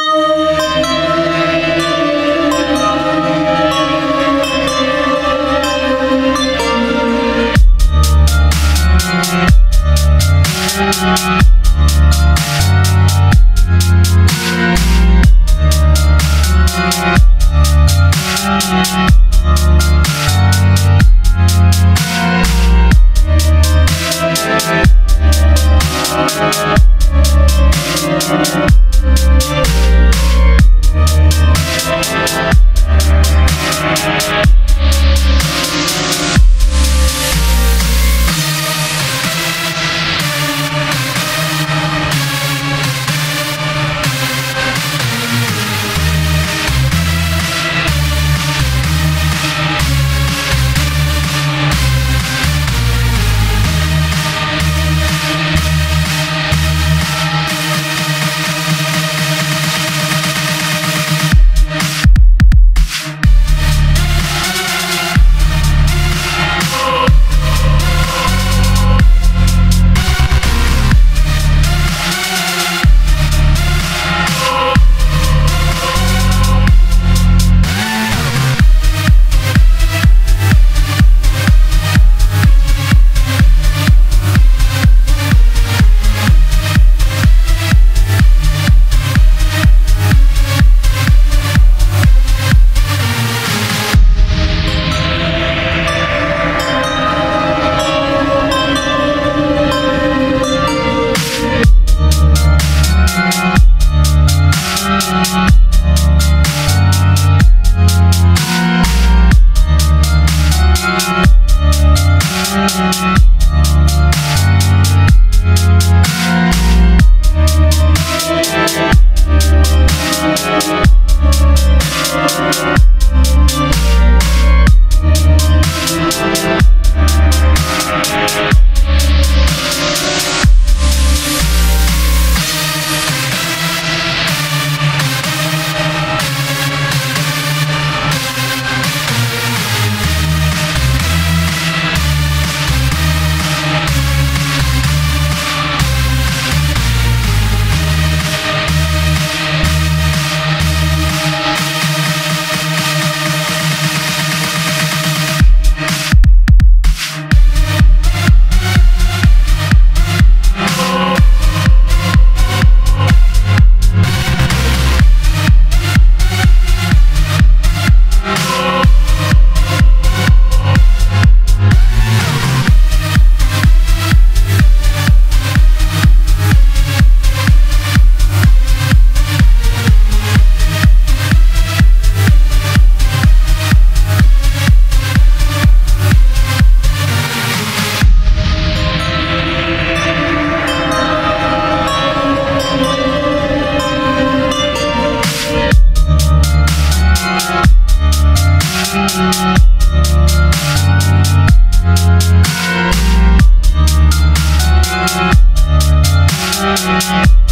Thank Bye.